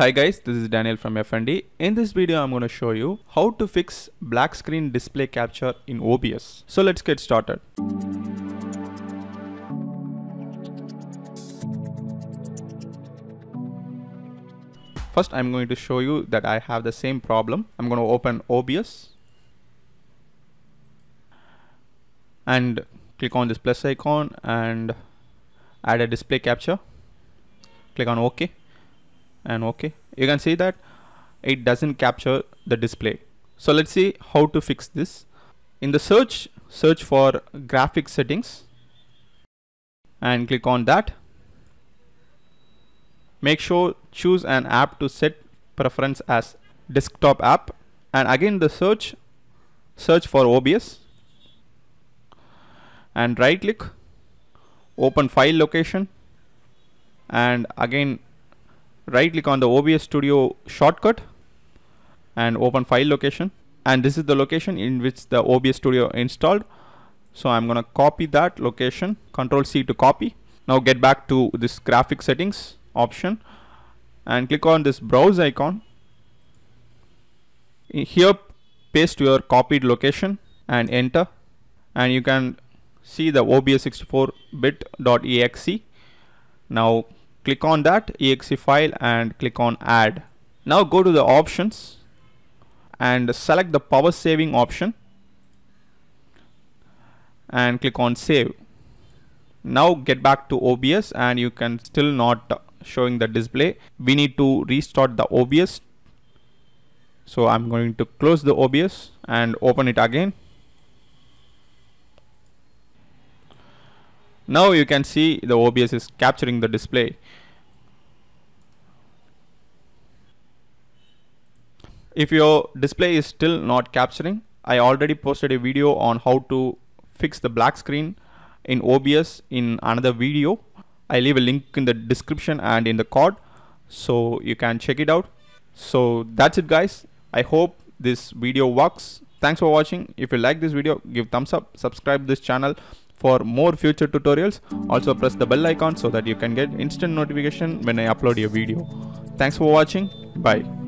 Hi guys, this is Daniel from FND. In this video, I'm going to show you how to fix black screen display capture in OBS. So let's get started. First, I'm going to show you that I have the same problem. I'm going to open OBS and click on this plus icon and add a display capture. Click on OK and OK. You can see that it doesn't capture the display. So let's see how to fix this. In the search, search for graphic settings and click on that make sure choose an app to set preference as desktop app and again the search search for OBS and right click open file location and again right click on the OBS studio shortcut and open file location. And this is the location in which the OBS studio installed. So I'm gonna copy that location control C to copy. Now get back to this graphic settings option and click on this browse icon. Here paste your copied location and enter. And you can see the OBS 64 bit.exe now click on that exe file and click on add. Now go to the options and select the power saving option and click on save. Now get back to OBS and you can still not showing the display. We need to restart the OBS so I'm going to close the OBS and open it again now you can see the OBS is capturing the display. If your display is still not capturing I already posted a video on how to fix the black screen in OBS in another video. I leave a link in the description and in the card so you can check it out. So that's it guys. I hope this video works. Thanks for watching. If you like this video give thumbs up subscribe this channel for more future tutorials also press the bell icon so that you can get instant notification when I upload a video. Thanks for watching. Bye